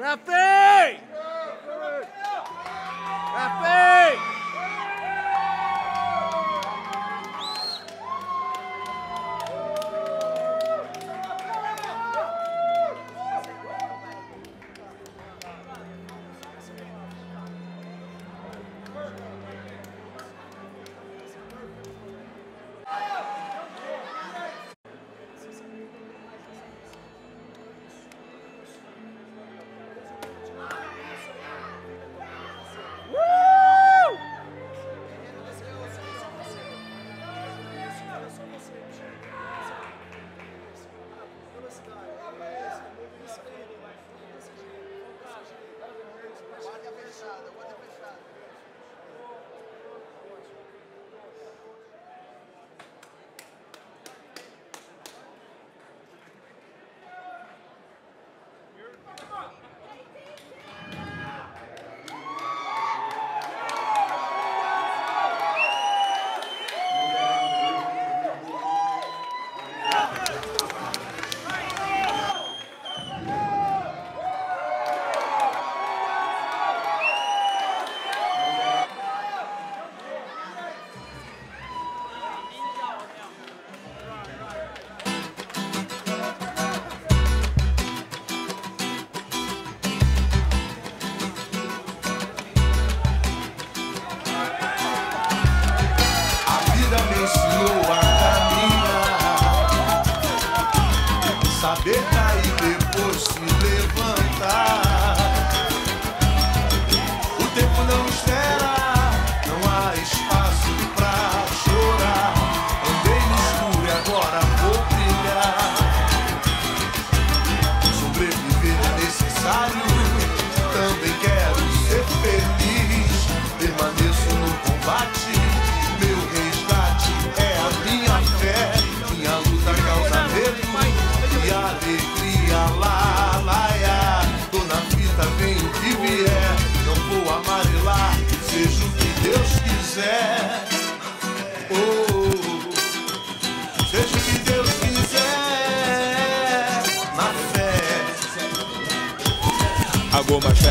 Rafi!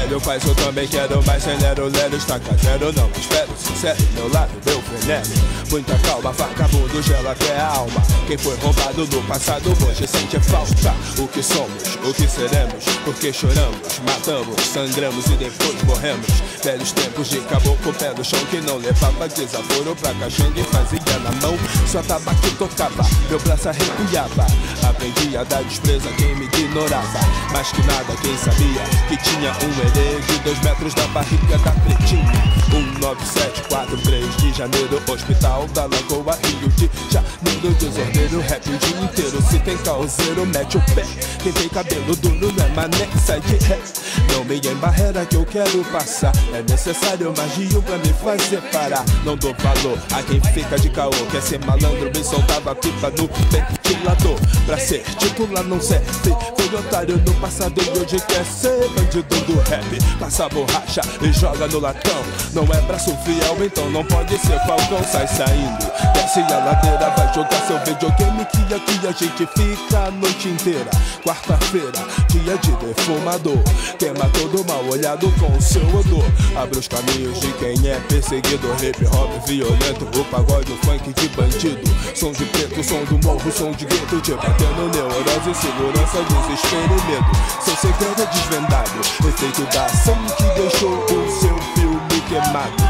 Velho faz eu também quero mais. Celero, lero, está zero Não espero, sincero, meu lado, meu veneno. Muita calma, vagabundo gela até a alma. Quem foi roubado no passado hoje sente falta. O que somos, o que seremos? Porque choramos, matamos, sangramos e depois morremos. Velhos tempos de caboclo, pé no chão Que não levava desaforo. Pra caixanga e fazia na mão. Só tabaco que tocava, meu braço arrepiava. Aprendi a dar desprezo a quem me ignorava. Mais que nada quem sabia que tinha um herê de dois metros da barriga da pretinha 19743 de janeiro, hospital da Lagoa, Rio de Janeiro. Desordeiro, rap o dia inteiro. Se tem causeiro, mete o pé. Quem tem cabelo duro não é mané, sai de ré. Não me embarreira que eu quero passar. É necessário magia pra me fazer parar. Não dou valor a quem fica de caô. Quer ser malandro, bem soltava pipa no ventilador. Pra ser titular não serve Foi otário no passado e hoje quer ser bandido do rap. Passa borracha e joga no latão. Não é braço fiel, então não pode ser falcão. Sai saindo, desce a ladeira Vai jogar seu videogame que aqui a gente fica a noite inteira. Quarta-feira, dia de defumador. Queima todo mal olhado com o seu odor. Abre os caminhos de quem é perseguido Hip hop violento, o pagode, o funk de bandido. Som de preto, som do morro, som de gueto. Te batendo neurose, segurança, desespero e medo. Seu segredo é desvendado. Efeito da ação que deixou o seu filme queimado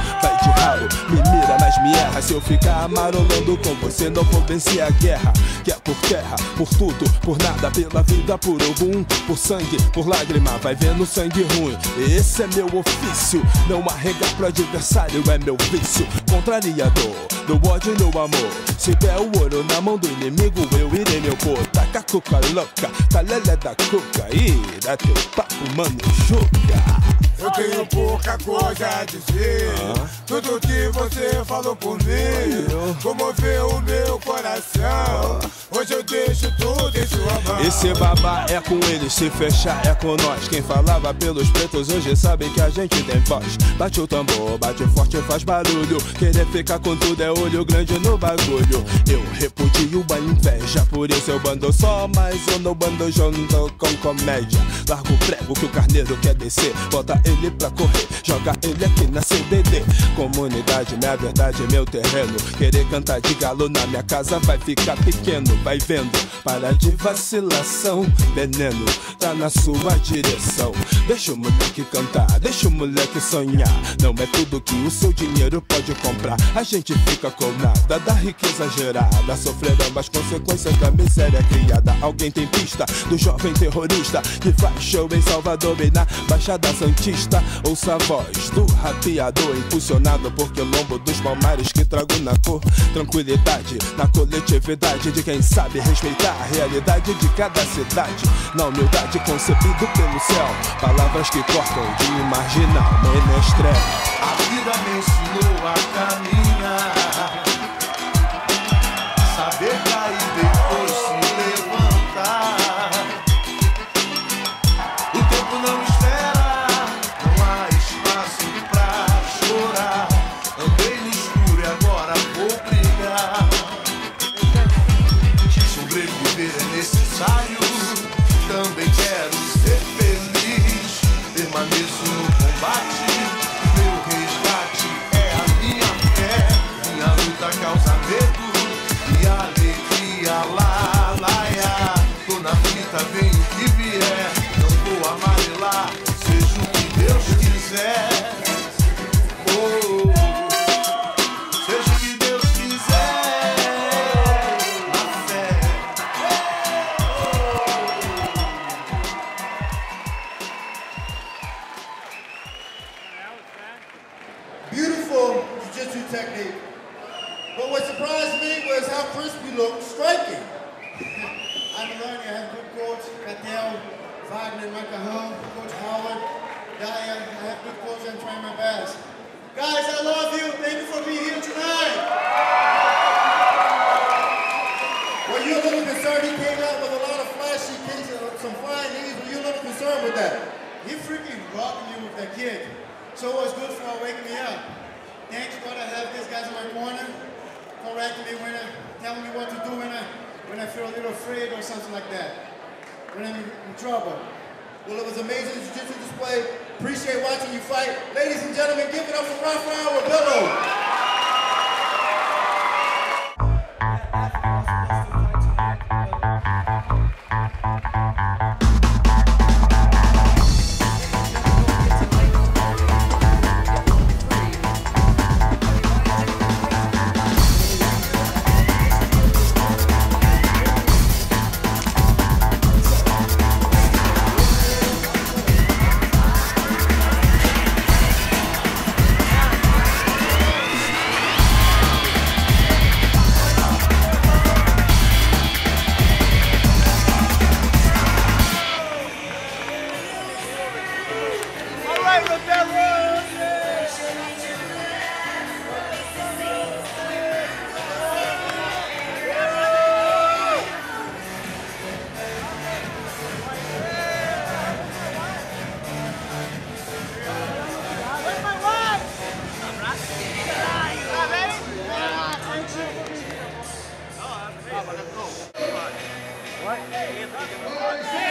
Me mira, mas me erra Se eu ficar amarolando com você Não vou vencer a guerra Que é por terra, por tudo, por nada Pela vida, por algum, por sangue, por lágrima Vai vendo sangue ruim, esse é meu ofício Não arregar pro adversário é meu vício. Contrariador, do ódio e no amor. Se der o ouro na mão do inimigo Eu irei meu pôr Taca cuca louca, lelé da cuca E dá teu papo, mano, joga Eu tenho pouca coisa a dizer. Tudo que você falou por mim comoveu o meu coração. Hoje eu deixo E se babar é com eles, se fechar é com nós. Quem falava pelos pretos hoje sabe que a gente tem voz. Bate o tambor, bate forte, faz barulho. Querer ficar com tudo é olho grande no bagulho. Eu repudio a inveja, por isso eu bando só, mas eu não bando junto com comédia. Largo o prego que o carneiro quer descer, bota ele pra correr, joga ele aqui na CBD. Comunidade, minha verdade, meu terreno. Querer cantar de galo na minha casa vai ficar pequeno, vai vendo. Para de vacilação, veneno tá na sua direção. Deixa o moleque cantar, deixa o moleque sonhar. Não é tudo que o seu dinheiro pode comprar. A gente fica com nada da riqueza gerada, sofrendo as consequências da miséria criada. Alguém tem pista do jovem terrorista que faz show em Salvador e na Baixada Santista. Ouça a voz do rateador, impulsionado por quilombo dos palmares que trago na cor. Tranquilidade na coletividade de quem sabe respeitar a realidade de cada cidade. Na humildade concebido pelo céu, palavras que cortam de marginal menestrel. A vida me ensinou a caminhar. Jiu-jitsu technique. But what surprised me was how crisp crispy looked striking. I'm learning. I have good coach, Cattell, Wagner, Hull, Coach Howard, Daya. I have good coach. I'm trying my best. Guys, I love you. Thank you for being here tonight. Were you a little concerned? He came out with a lot of flashy kicks and some flying knees. Were you a little concerned with that? He freaking rocked you with that kick. So it was good for waking me up. Thanks God I have these guys in my corner, correcting me when uh, I, telling me what to do when I, when I feel a little afraid or something like that. When I'm in, trouble. Well, it was amazing jiu-jitsu display. Appreciate watching you fight. Ladies and gentlemen, give it up for Rafael Rabillo. Vai.